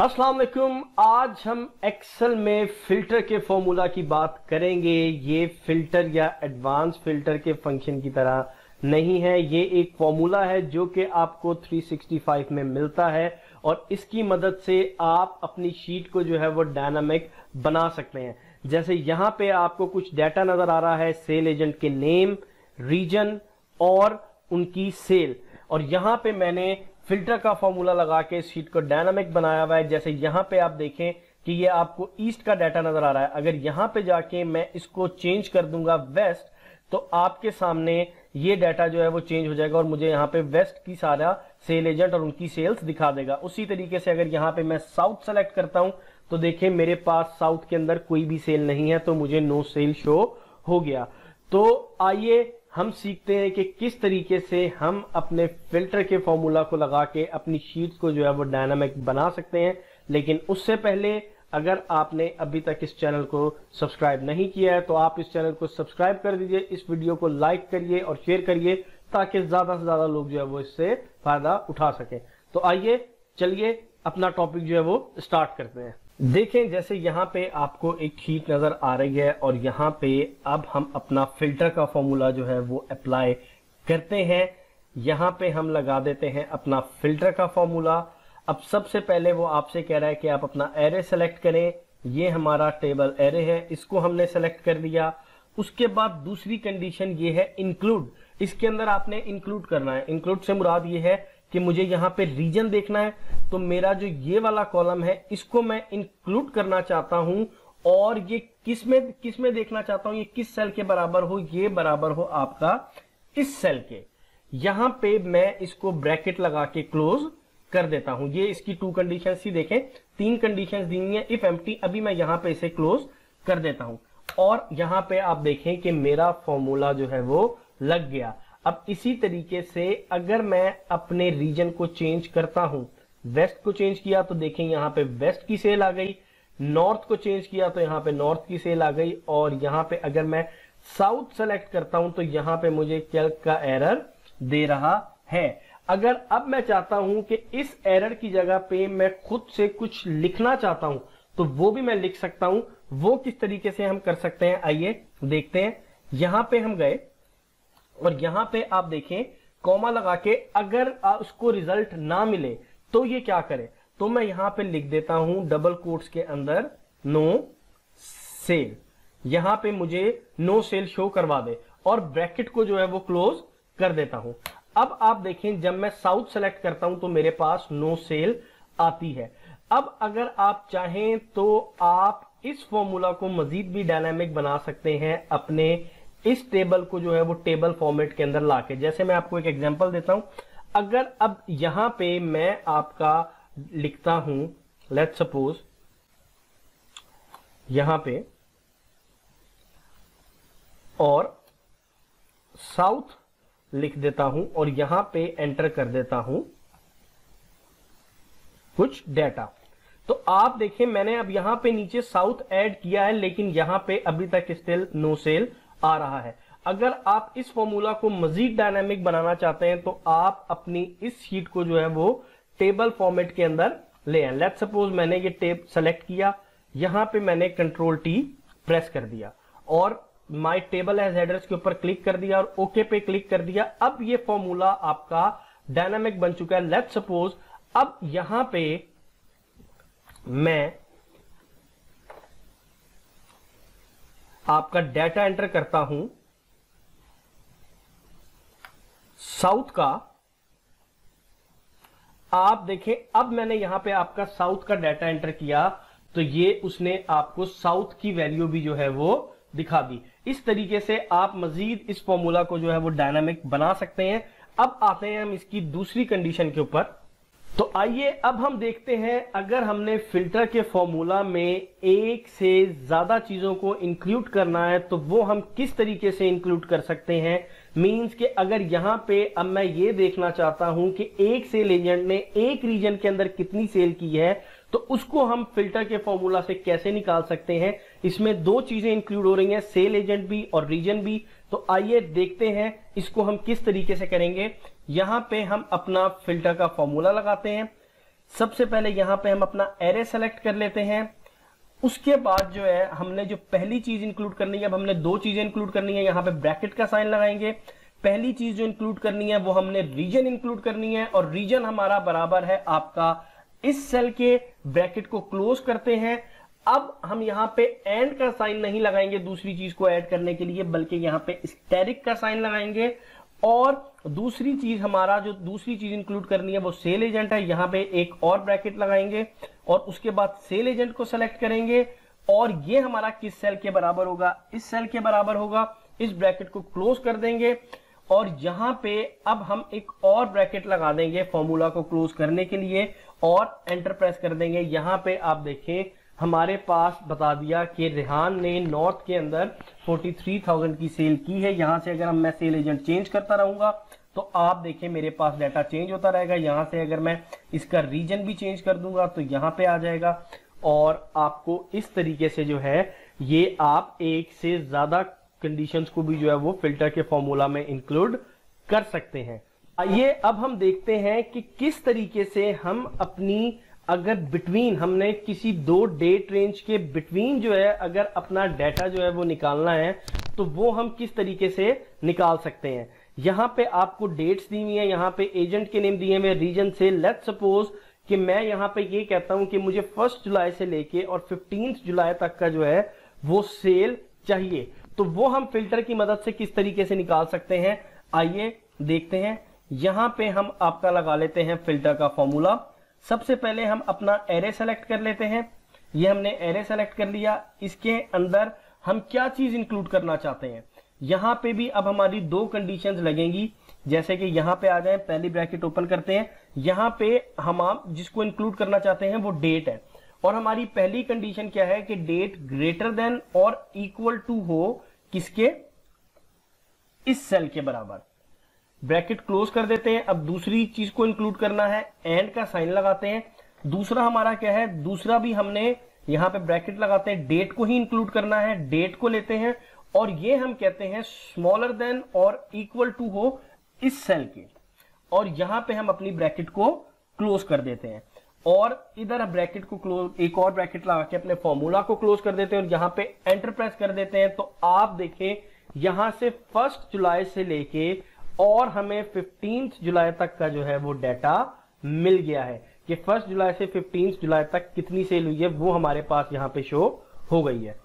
वालेकुम आज हम एक्सेल में फ़िल्टर के फॉर्मूला की बात करेंगे। ये फ़िल्टर या एडवांस फ़िल्टर के फ़ंक्शन की तरह नहीं है। ये एक फॉर्मूला है जो कि आपको 365 में मिलता है और इसकी मदद से आप अपनी शीट को जो है वो डायनामिक बना सकते हैं। जैसे यहाँ पे आपको कुछ डाटा नज़र आ रहा है सेल एजेंट के नेम रीजन और उनकी सेल और यहाँ पे मैंने फ़िल्टर का फॉर्मूला लगा के इस शीट को डायनामिक बनाया हुआ है। जैसे यहाँ पे आप देखें कि ये आपको ईस्ट का डाटा नज़र आ रहा है। अगर यहाँ पे जाके मैं इसको चेंज कर दूँगा वेस्ट तो आपके सामने ये डाटा जो है वो चेंज हो जाएगा और मुझे यहाँ पे वेस्ट की सारा सेल एजेंट और उनकी सेल्स दिखा देगा। उसी तरीके से अगर यहाँ पे मैं साउथ सेलेक्ट करता हूँ तो देखें मेरे पास साउथ के अंदर कोई भी सेल नहीं है तो मुझे नो सेल शो हो गया। तो आइए हम सीखते हैं कि किस तरीके से हम अपने फ़िल्टर के फॉर्मूला को लगा के अपनी शीट्स को जो है वो डायनामिक बना सकते हैं। लेकिन उससे पहले, अगर आपने अभी तक इस चैनल को सब्सक्राइब नहीं किया है तो आप इस चैनल को सब्सक्राइब कर दीजिए, इस वीडियो को लाइक करिए और शेयर करिए, ताकि ज़्यादा से ज़्यादा लोग जो है वो इससे फ़ायदा उठा सकें। तो आइए, चलिए, अपना टॉपिक जो है वो स्टार्ट करते हैं। देखें, जैसे यहाँ पे आपको एक शीट नज़र आ रही है और यहाँ पे अब हम अपना फ़िल्टर का फॉर्मूला जो है वो अप्लाई करते हैं। यहाँ पे हम लगा देते हैं अपना फ़िल्टर का फॉर्मूला अब सबसे पहले वो आपसे कह रहा है कि आप अपना एरे सेलेक्ट करें। ये हमारा टेबल एरे है, इसको हमने सेलेक्ट कर दिया। उसके बाद दूसरी कंडीशन ये है इंक्लूड इसके अंदर आपने इंक्लूड करना है। इंक्लूड से मुराद ये है कि मुझे यहाँ पे रीजन देखना है तो मेरा जो ये वाला कॉलम है, इसको मैं इंक्लूड करना चाहता हूँ और ये किसमें किसमें देखना चाहता हूँ, ये किस सेल के बराबर हो, ये बराबर हो आपका इस सेल के। यहाँ पे मैं इसको ब्रैकेट लगा के क्लोज कर देता हूँ। ये इसकी टू कंडीशन ही देखें, तीन कंडीशन दी हुई है इफ़ एम्प्टी अभी मैं यहाँ पे इसे क्लोज कर देता हूँ। और यहाँ पे आप देखें कि मेरा फॉर्मूला जो है वो लग गया। अब इसी तरीके से अगर मैं अपने रीजन को चेंज करता हूँ वेस्ट को चेंज किया तो देखें यहाँ पे वेस्ट की सेल आ गई नॉर्थ को चेंज किया तो यहाँ पे नॉर्थ की सेल आ गई, और यहाँ पे अगर मैं साउथ सेलेक्ट करता हूँ तो यहाँ पे मुझे कैल्क का एरर दे रहा है। अगर अब मैं चाहता हूँ कि इस एरर की जगह पे मैं खुद से कुछ लिखना चाहता हूँ तो वो भी मैं लिख सकता हूँ। वो किस तरीके से हम कर सकते हैं, आइए देखते हैं। यहाँ पे हम गए। और यहाँ पे आप देखें, कॉमा लगा के अगर उसको रिज़ल्ट ना मिले तो ये क्या करे? तो मैं यहाँ पे लिख देता हूँ डबल कोट्स के अंदर नो सेल यहाँ पे मुझे नो सेल शो करवा दे और ब्रैकेट को जो है वो क्लोज कर देता हूँ। अब आप देखें, जब मैं साउथ सेलेक्ट करता हूँ तो मेरे पास नो सेल आती है। अब अगर आप चाहें तो आप इस फॉर्मूला को मजीद भी डायनामिक बना सकते हैं अपने इस टेबल को जो है वो टेबल फॉर्मेट के अंदर लाके, जैसे मैं आपको एक एग्जांपल देता हूँ, अगर अब यहाँ पे मैं आपका लिखता हूँ लेट सपोज़ यहाँ पे, और साउथ लिख देता हूँ, और यहाँ पे एंटर कर देता हूँ कुछ डेटा तो आप देखें, मैंने अब यहाँ पे नीचे साउथ ऐड किया है, लेकिन यहाँ पे अभी तक स्टिल नो सेल आ रहा है। अगर आप इस फॉर्मूला को मजीद डायनामिक बनाना चाहते हैं तो आप अपनी इस शीट को जो है वो टेबल फॉर्मेट के अंदर ले आए। लेट सपोज़ मैंने ये टेप सेलेक्ट किया। यहाँ पे मैंने कंट्रोल टी प्रेस कर दिया और माई टेबल एज हेडर्स के ऊपर क्लिक कर दिया और ओके पे क्लिक कर दिया। अब ये फॉर्मूला आपका डायनामिक बन चुका है। लेट सपोज़ अब यहाँ पे मैं आपका डेटा एंटर करता हूँ। साउथ का। आप देखें, अब मैंने यहाँ पे आपका साउथ का डाटा एंटर किया तो ये उसने आपको साउथ की वैल्यू भी जो है वो दिखा दी। इस तरीके से आप मजीद इस फॉर्मूला को जो है वो डायनामिक बना सकते हैं। अब आते हैं हम इसकी दूसरी कंडीशन के ऊपर। तो आइए अब हम देखते हैं अगर हमने फ़िल्टर के फॉर्मूला में एक से ज़्यादा चीज़ों को इंक्लूड करना है तो वो हम किस तरीके से इंक्लूड कर सकते हैं? मींस कि अगर यहाँ पे अब मैं ये देखना चाहता हूँ कि एक सेल एजेंट ने एक रीजन के अंदर कितनी सेल की है तो उसको हम फ़िल्टर के फॉर्मूला से कैसे निकाल सकते हैं? इसमें दो चीज़ें इंक्लूड हो रही हैं सेल एजेंट भी और रीजन भी। तो आइए देखते हैं इसको हम किस तरीके से करेंगे। यहाँ पे हम अपना फ़िल्टर का फॉर्मूला लगाते हैं। सबसे पहले यहाँ पे हम अपना एरे सेलेक्ट कर लेते हैं। उसके बाद जो है, हमने जो पहली चीज़ इंक्लूड करनी है, अब हमने दो चीज़ें इंक्लूड करनी है। यहाँ पे ब्रैकेट का साइन लगाएँगे। पहली चीज़ जो इंक्लूड करनी है, वो हमने रीजन इंक्लूड करनी है और रीजन हमारा बराबर है आपका इस सेल के ब्रैकेट को क्लोज करते हैं। अब हम यहाँ पे एंड का साइन नहीं लगाएँगे दूसरी चीज़ को ऐड करने के लिए, बल्कि यहाँ पे स्टेरिक का साइन लगाएँगे। और दूसरी चीज़ हमारा जो दूसरी चीज़ इंक्लूड करनी है, वो सेल एजेंट है। यहाँ पे एक और ब्रैकेट लगाएँगे और उसके बाद सेल एजेंट को सेलेक्ट करेंगे और ये हमारा किस सेल के बराबर होगा? इस सेल के बराबर होगा। इस ब्रैकेट को क्लोज कर देंगे और यहाँ पे अब हम एक और ब्रैकेट लगा देंगे फॉर्मूला को क्लोज करने के लिए और एंटर प्रेस कर देंगे। यहाँ पे आप देखें हमारे पास बता दिया कि रेहान ने नॉर्थ के अंदर 43,000 की सेल की है। यहाँ से अगर हम मैं सेल एजेंट चेंज करता रहूँगा तो आप देखें मेरे पास डाटा चेंज होता रहेगा। यहाँ से अगर मैं इसका रीजन भी चेंज कर दूँगा तो यहाँ पे आ जाएगा। और आपको इस तरीके से जो है ये आप एक से ज़्यादा कंडीशंस को भी जो है वो फ़िल्टर के फॉर्मूला में इंक्लूड कर सकते हैं। आइए अब हम देखते हैं कि किस तरीके से हम अपनी अगर बिटवीन हमने किसी दो डेट रेंज के बिटवीन जो है, अगर अपना डाटा जो है वो निकालना है तो वो हम किस तरीके से निकाल सकते हैं? यहाँ पे आपको डेट्स दी हुई है, यहाँ पे एजेंट के नेम दिए हुए रीजन से। लेट सपोज़ कि मैं यहाँ पे ये कहता हूँ कि मुझे फ़र्स्ट जुलाई से लेके और फिफ्टीन जुलाई तक का जो है, वो सेल चाहिए। तो वो हम फ़िल्टर की मदद से किस तरीके से निकाल सकते हैं? आइए देखते हैं। यहाँ पे हम आपका लगा लेते हैं फ़िल्टर का फॉर्मूला सबसे पहले हम अपना एरे सेलेक्ट कर लेते हैं। ये हमने एरे सेलेक्ट कर लिया। इसके अंदर हम क्या चीज़ इंक्लूड करना चाहते हैं? यहाँ पे भी अब हमारी दो कंडीशंस लगेंगी। जैसे कि यहाँ पे आ जाए, पहली ब्रैकेट ओपन करते हैं। यहाँ पे हम आप जिसको इंक्लूड करना चाहते हैं वो डेट है। और हमारी पहली कंडीशन क्या है कि डेट ग्रेटर देन और इक्वल टू हो किसके? इस सेल के बराबर। ब्रैकेट क्लोज कर देते हैं। अब दूसरी चीज़ को इंक्लूड करना है। एंड का साइन लगाते हैं। दूसरा हमारा क्या है? दूसरा भी हमने यहाँ पे ब्रैकेट लगाते हैं। डेट को ही इंक्लूड करना है। डेट को लेते हैं। और ये हम कहते हैं स्मॉलर देन और इक्वल टू हो इस सेल के। और यहाँ पे हम अपनी ब्रैकेट को क्लोज कर देते हैं। और इधर ब्रैकेट को क्लोज, एक और ब्रैकेट लगा के अपने फॉर्मूला को क्लोज कर देते हैं। और यहाँ पे एंटर प्रेस कर देते हैं। तो आप देखें, यहाँ से फ़र्स्ट जुलाई से लेके और हमें फिफ्टीन जुलाई तक का जो है वो डेटा मिल गया है कि फ़र्स्ट जुलाई से फिफ्टीन जुलाई तक कितनी सेल हुई है, वो हमारे पास यहाँ पे शो हो गई है।